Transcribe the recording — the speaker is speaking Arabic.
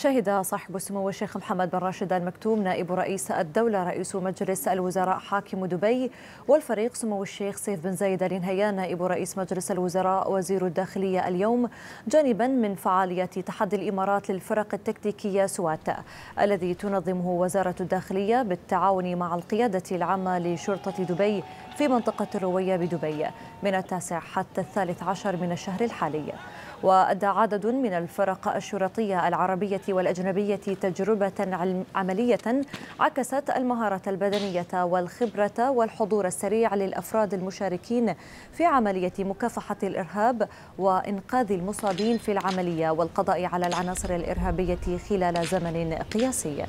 شهد صاحب السمو الشيخ محمد بن راشد المكتوم نائب رئيس الدولة رئيس مجلس الوزراء حاكم دبي والفريق سمو الشيخ سيف بن زايد آل نهيان نائب رئيس مجلس الوزراء وزير الداخلية اليوم جانبا من فعالية تحدي الإمارات للفرق التكتيكية سوات الذي تنظمه وزارة الداخلية بالتعاون مع القيادة العامة لشرطة دبي في منطقة الروية بدبي من التاسع حتى الثالث عشر من الشهر الحالي. وأدى عدد من الفرق الشرطية العربية والأجنبية تجربة عملية عكست المهارة البدنية والخبرة والحضور السريع للأفراد المشاركين في عملية مكافحة الإرهاب وإنقاذ المصابين في العملية والقضاء على العناصر الإرهابية خلال زمن قياسي.